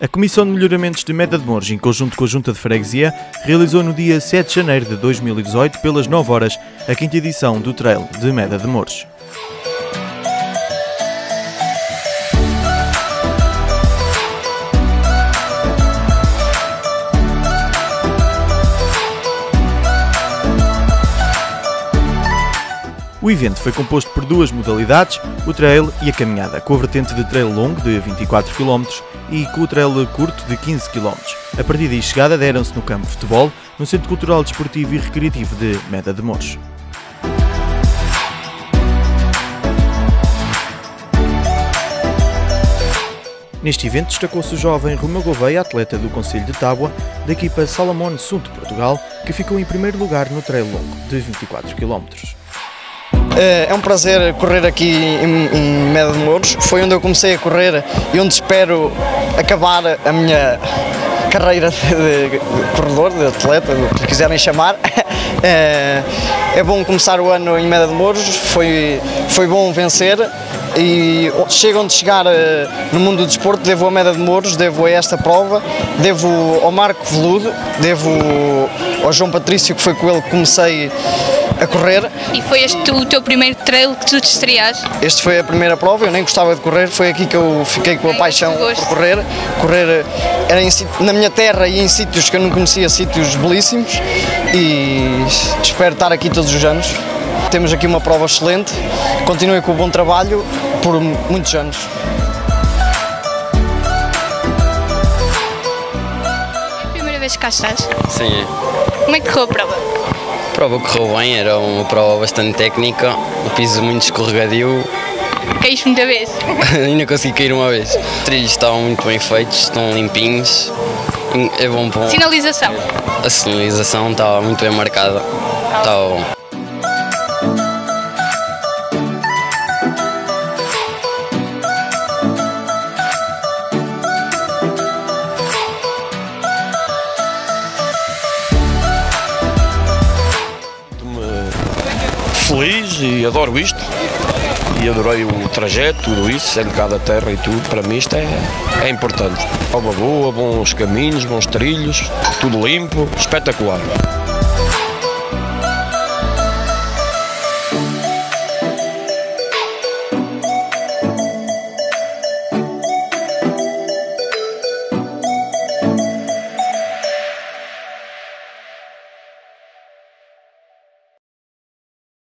A Comissão de Melhoramentos de Meda de Mouros, em conjunto com a Junta de Freguesia, realizou no dia 7 de janeiro de 2018, pelas 9 horas, a quinta edição do Trail de Meda de Mouros. O evento foi composto por duas modalidades, o trail e a caminhada, com a vertente de trail longo de 24 km e com o trail curto de 15 km. A partida e chegada deram-se no campo de futebol, no Centro Cultural Desportivo e Recreativo de Meda de Mouros. Neste evento destacou-se o jovem Romeu Gouveia, atleta do Conselho de Tábua, da equipa Salomon Sul de Portugal, que ficou em primeiro lugar no trail longo de 24 km. É um prazer correr aqui em, em Meda de Mouros. Foi onde eu comecei a correr e onde espero acabar a minha carreira de, corredor, de atleta, do que quiserem chamar. É, é bom começar o ano em Meda de Mouros, foi, foi bom vencer e chego onde chegar eh, no mundo do desporto, devo a Meda de Mouros, devo a esta prova, devo ao Marco Veludo, devo ao João Patrício, que foi com ele que comecei a correr. E foi este o teu primeiro trail que tu te estreaste? Este foi a primeira prova, eu nem gostava de correr, foi aqui que eu fiquei com a paixão por correr. Correr era em, na minha terra e em sítios que eu não conhecia, sítios belíssimos e espero estar aqui todos os anos. Temos aqui uma prova excelente, continuem com o bom trabalho por muitos anos. É a primeira vez que cá estás? Sim, Como é que correu a prova? A prova correu bem, era uma prova bastante técnica, o piso muito escorregadio, Caíste muita vez? ainda consegui cair uma vez. Os trilhos estavam muito bem feitos, estão limpinhos, é bom para Sinalização? a sinalização estava muito bem marcada, estava bom. Feliz e adoro isto. E adorei o trajeto, tudo isso, ser cada terra e tudo. Para mim isto é, é importante. Alma boa, bons caminhos, bons trilhos, tudo limpo, espetacular.